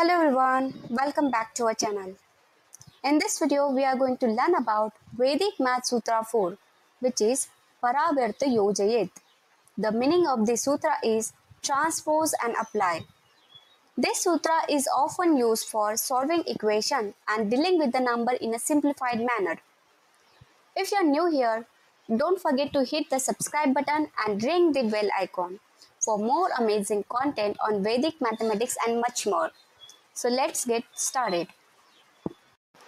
everyone, welcome back to our channel. In this video, we are going to learn about Vedic Math Sutra 4, which is Paravartya Yojayet. The meaning of this sutra is transpose and apply. This sutra is often used for solving equation and dealing with the number in a simplified manner. If you are new here, don't forget to hit the subscribe button and ring the bell icon for more amazing content on Vedic mathematics and much more. So let's get started.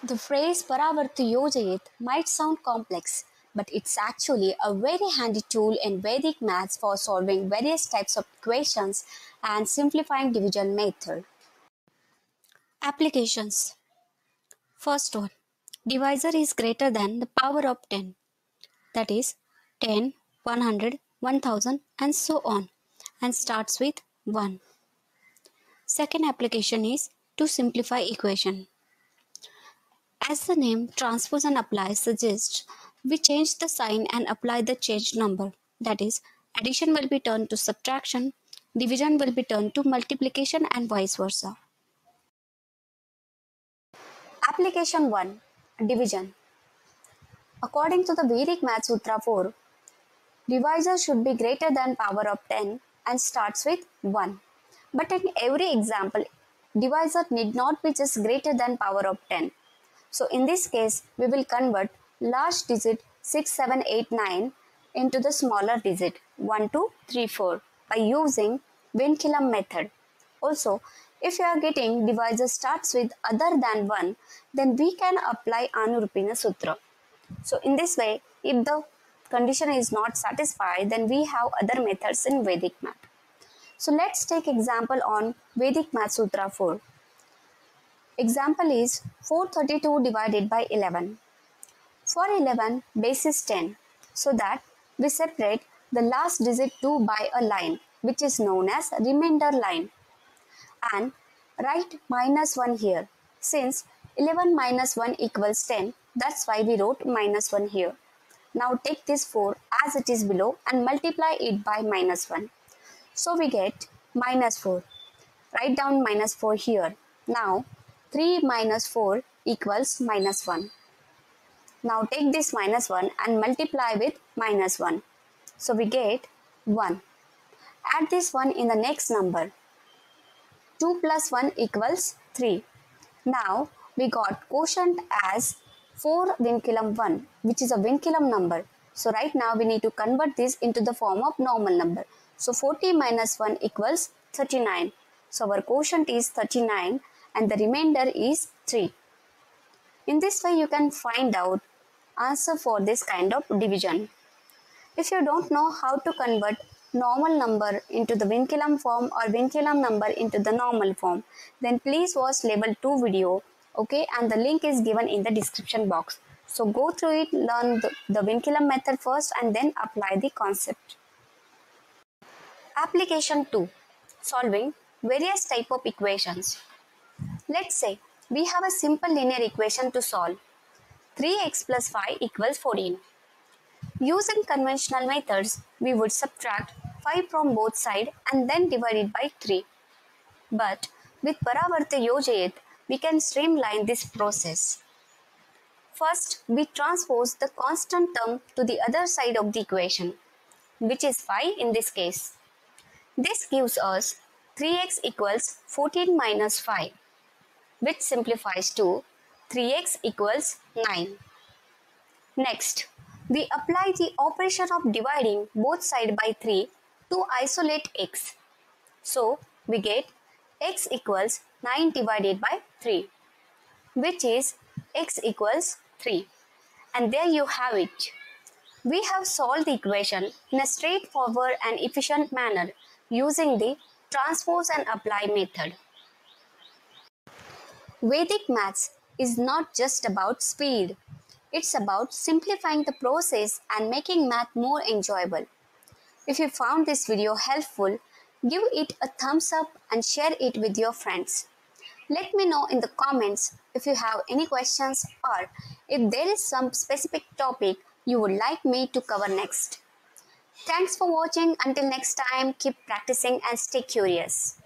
The phrase Paravartya Yojayet might sound complex, but it's actually a very handy tool in Vedic maths for solving various types of equations and simplifying division method. Applications First one, divisor is greater than the power of 10, that is 10, 100, 1000 and so on and starts with 1. Second application is to simplify equation. As the name transpose and apply suggests, we change the sign and apply the changed number. That is, addition will be turned to subtraction, division will be turned to multiplication and vice versa. Application 1 Division According to the Vedic Math Sutra 4, divisor should be greater than power of 10 and starts with 1. But in every example, divisor need not be just greater than power of 10. So in this case, we will convert large digit 6, 7, 8, 9 into the smaller digit 1, 2, 3, 4 by using Vinculum method. Also, if you are getting divisor starts with other than 1, then we can apply Anurupyena Sutra. So in this way, if the condition is not satisfied, then we have other methods in Vedic math. So let's take example on Vedic Math Sutra 4. Example is 432 divided by 11. For 11, base is 10. So that we separate the last digit 2 by a line which is known as remainder line. And write minus 1 here. Since 11 minus 1 equals 10, that's why we wrote minus 1 here. Now take this 4 as it is below and multiply it by minus 1. So we get minus 4. Write down minus 4 here. Now 3 minus 4 equals minus 1. Now take this minus 1 and multiply with minus 1. So we get 1. Add this 1 in the next number. 2 plus 1 equals 3. Now we got quotient as 4 vinculum 1 which is a vinculum number. So right now we need to convert this into the form of normal number. So 40 minus 1 equals 39. So our quotient is 39 and the remainder is 3. In this way you can find out answer for this kind of division. If you don't know how to convert normal number into the vinculum form or vinculum number into the normal form, then please watch level 2 video okay and the link is given in the description box. So go through it, learn the, the Vinculum method first and then apply the concept. Application 2 Solving various type of equations. Let's say we have a simple linear equation to solve. 3x plus 5 equals 14. Using conventional methods, we would subtract 5 from both sides and then divide it by 3. But with Paravartya Yojayet, we can streamline this process. First, we transpose the constant term to the other side of the equation, which is 5 in this case. This gives us 3x equals 14 minus 5, which simplifies to 3x equals 9. Next, we apply the operation of dividing both sides by 3 to isolate x. So, we get x equals 9 divided by 3, which is x equals 3. And there you have it. We have solved the equation in a straightforward and efficient manner using the transpose and apply method. Vedic maths is not just about speed. It's about simplifying the process and making math more enjoyable. If you found this video helpful, give it a thumbs up and share it with your friends. Let me know in the comments if you have any questions or if there is some specific topic you would like me to cover next. Thanks for watching. Until next time, keep practicing and stay curious.